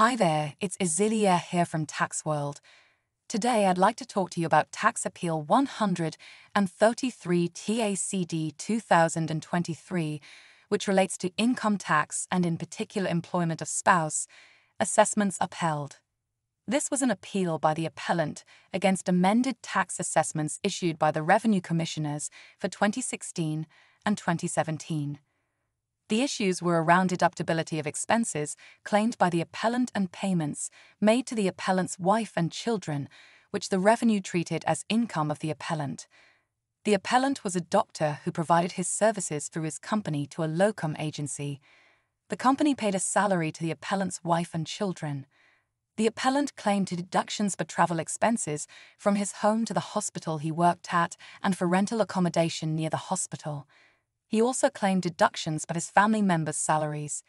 Hi there, it's Azilia here from Tax World. Today I'd like to talk to you about Tax Appeal 133 TACD 2023, which relates to income tax and, in particular, employment of spouse, assessments upheld. This was an appeal by the appellant against amended tax assessments issued by the Revenue Commissioners for 2016 and 2017. The issues were around deductibility of expenses claimed by the appellant and payments made to the appellant's wife and children, which the revenue treated as income of the appellant. The appellant was a doctor who provided his services through his company to a locum agency. The company paid a salary to the appellant's wife and children. The appellant claimed deductions for travel expenses from his home to the hospital he worked at and for rental accommodation near the hospital. He also claimed deductions for his family members' salaries.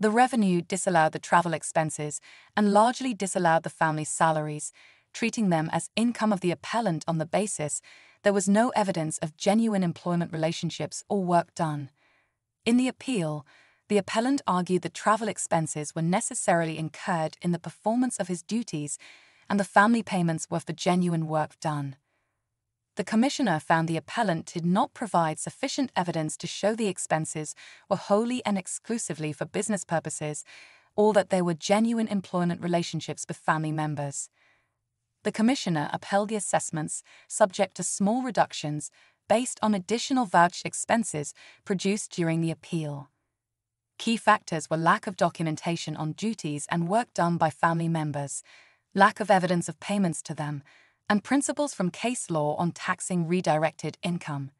The revenue disallowed the travel expenses and largely disallowed the family's salaries, treating them as income of the appellant on the basis there was no evidence of genuine employment relationships or work done. In the appeal, the appellant argued that travel expenses were necessarily incurred in the performance of his duties and the family payments were for genuine work done. The Commissioner found the appellant did not provide sufficient evidence to show the expenses were wholly and exclusively for business purposes or that there were genuine employment relationships with family members. The Commissioner upheld the assessments subject to small reductions based on additional vouched expenses produced during the appeal. Key factors were lack of documentation on duties and work done by family members, lack of evidence of payments to them, and principles from case law on taxing redirected income.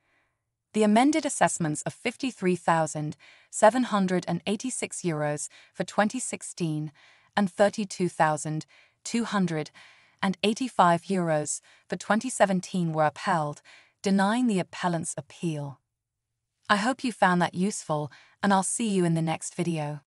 The amended assessments of 53,786 euros for 2016 and 32,285 euros for 2017 were upheld, denying the appellant's appeal. I hope you found that useful, and I'll see you in the next video.